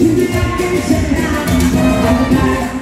You can say now,